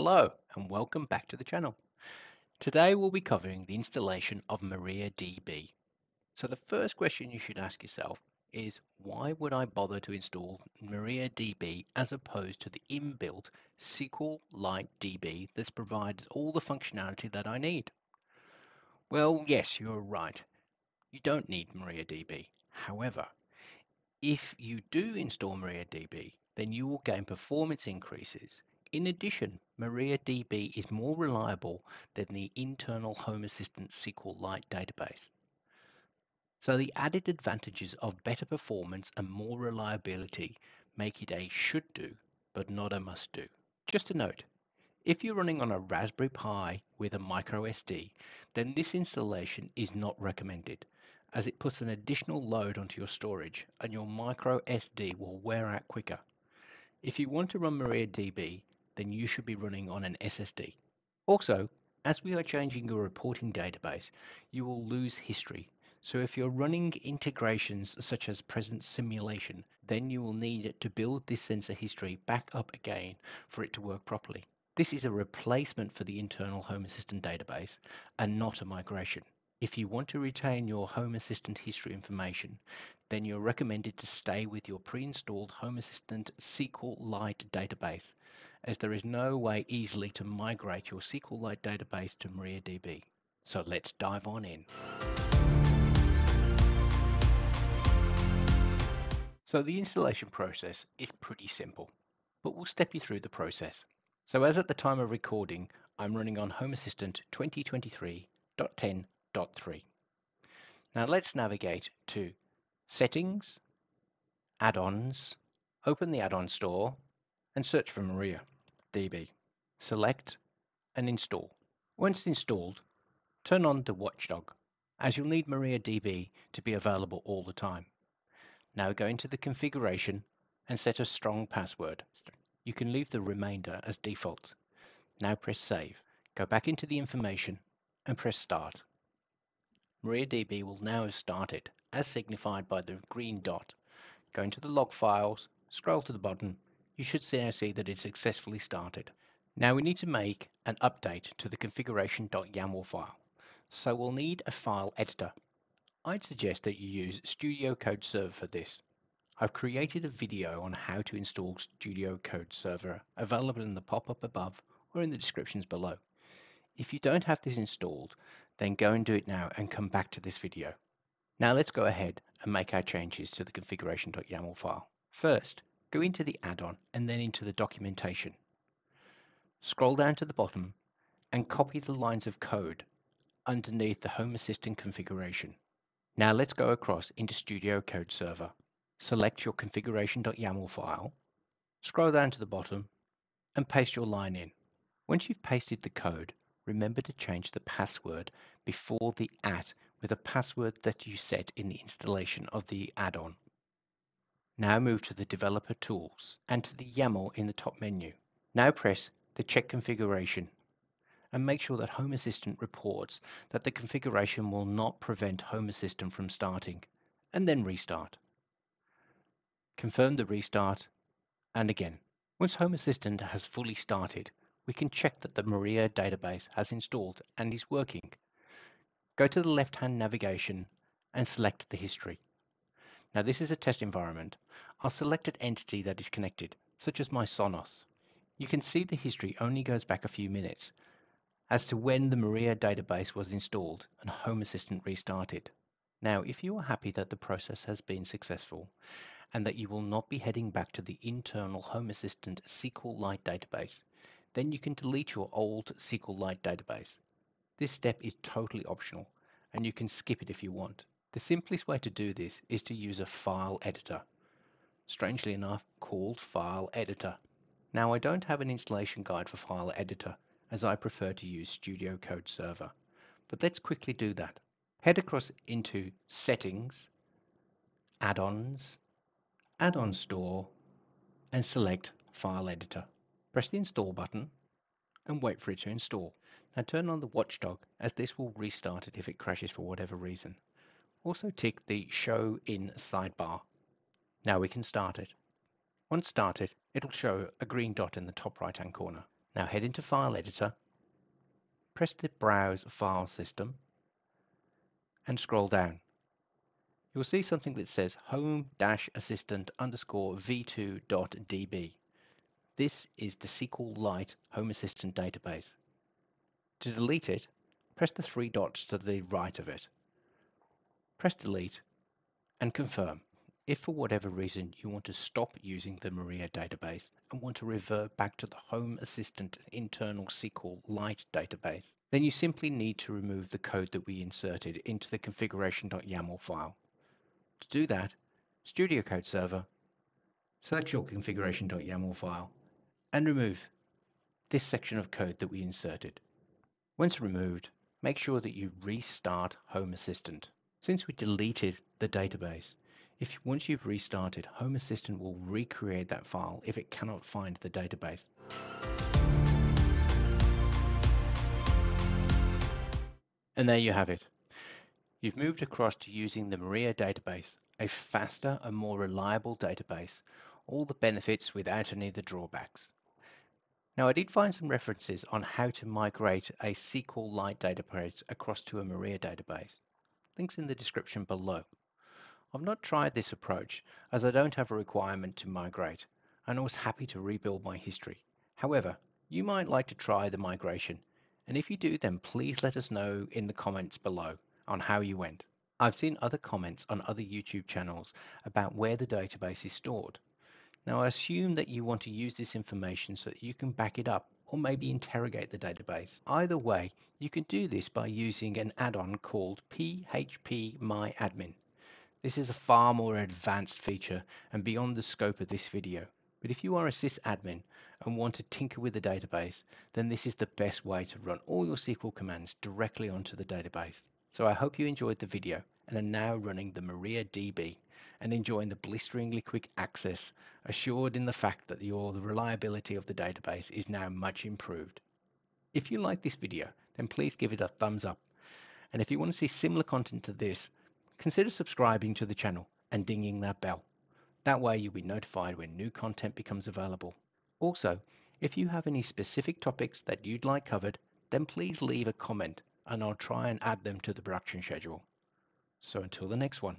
Hello and welcome back to the channel. Today we'll be covering the installation of MariaDB. So the first question you should ask yourself is why would I bother to install MariaDB as opposed to the inbuilt SQLite DB that provides all the functionality that I need? Well, yes, you're right. You don't need MariaDB. However, if you do install MariaDB, then you will gain performance increases. In addition, MariaDB is more reliable than the internal Home Assistant SQLite database. So the added advantages of better performance and more reliability make it a should do, but not a must do. Just a note, if you're running on a Raspberry Pi with a micro SD, then this installation is not recommended as it puts an additional load onto your storage and your micro SD will wear out quicker. If you want to run MariaDB, then you should be running on an SSD. Also, as we are changing your reporting database, you will lose history. So if you're running integrations such as presence simulation, then you will need to build this sensor history back up again for it to work properly. This is a replacement for the internal Home Assistant database and not a migration. If you want to retain your Home Assistant history information, then you're recommended to stay with your pre-installed Home Assistant SQLite database, as there is no way easily to migrate your SQLite database to MariaDB. So let's dive on in. So the installation process is pretty simple, but we'll step you through the process. So as at the time of recording, I'm running on Home Assistant 2023.10 3. Now let's navigate to Settings, Add-ons, open the add-on store and search for MariaDB. Select and install. Once installed, turn on the watchdog as you'll need MariaDB to be available all the time. Now go into the configuration and set a strong password. You can leave the remainder as default. Now press save. Go back into the information and press start. MariaDB will now have started, as signified by the green dot. Go into the log files, scroll to the bottom, you should now see that it successfully started. Now we need to make an update to the configuration.yaml file. So we'll need a file editor. I'd suggest that you use Studio Code Server for this. I've created a video on how to install Studio Code Server available in the pop-up above or in the descriptions below. If you don't have this installed, then go and do it now and come back to this video. Now let's go ahead and make our changes to the configuration.yaml file. First, go into the add-on and then into the documentation. Scroll down to the bottom and copy the lines of code underneath the Home Assistant configuration. Now let's go across into Studio Code Server. Select your configuration.yaml file, scroll down to the bottom and paste your line in. Once you've pasted the code, remember to change the password before the at with a password that you set in the installation of the add-on. Now move to the Developer Tools and to the YAML in the top menu. Now press the Check Configuration and make sure that Home Assistant reports that the configuration will not prevent Home Assistant from starting, and then restart. Confirm the restart, and again. Once Home Assistant has fully started, we can check that the Maria database has installed and is working. Go to the left-hand navigation and select the history. Now this is a test environment. I'll select an entity that is connected, such as my Sonos. You can see the history only goes back a few minutes as to when the Maria database was installed and Home Assistant restarted. Now, if you are happy that the process has been successful and that you will not be heading back to the internal Home Assistant SQLite database, then you can delete your old SQLite database. This step is totally optional and you can skip it if you want. The simplest way to do this is to use a file editor, strangely enough called File Editor. Now I don't have an installation guide for File Editor as I prefer to use Studio Code Server, but let's quickly do that. Head across into Settings, Add-ons, Add-on Store, and select File Editor. Press the install button and wait for it to install. Now turn on the watchdog as this will restart it if it crashes for whatever reason. Also tick the show in sidebar. Now we can start it. Once started, it'll show a green dot in the top right hand corner. Now head into File Editor, press the Browse File System, and scroll down. You'll see something that says home-assistant underscore v2.db. This is the SQLite Home Assistant database. To delete it, press the three dots to the right of it. Press delete and confirm if for whatever reason you want to stop using the Maria database and want to revert back to the Home Assistant internal SQLite database, then you simply need to remove the code that we inserted into the configuration.yaml file. To do that, Studio Code Server, select your configuration.yaml file, and remove this section of code that we inserted. Once removed, make sure that you restart Home Assistant. Since we deleted the database, if once you've restarted, Home Assistant will recreate that file if it cannot find the database. And there you have it. You've moved across to using the Maria database, a faster and more reliable database, all the benefits without any of the drawbacks. Now I did find some references on how to migrate a SQLite database across to a Maria database. Links in the description below. I've not tried this approach as I don't have a requirement to migrate and I was happy to rebuild my history. However, you might like to try the migration and if you do then please let us know in the comments below on how you went. I've seen other comments on other YouTube channels about where the database is stored. Now I assume that you want to use this information so that you can back it up or maybe interrogate the database. Either way, you can do this by using an add-on called phpMyAdmin. This is a far more advanced feature and beyond the scope of this video. But if you are a sysadmin and want to tinker with the database, then this is the best way to run all your SQL commands directly onto the database. So I hope you enjoyed the video and are now running the MariaDB and enjoying the blisteringly quick access assured in the fact that your the reliability of the database is now much improved. If you like this video, then please give it a thumbs up. And if you want to see similar content to this, consider subscribing to the channel and dinging that bell. That way you'll be notified when new content becomes available. Also, if you have any specific topics that you'd like covered, then please leave a comment and I'll try and add them to the production schedule. So until the next one.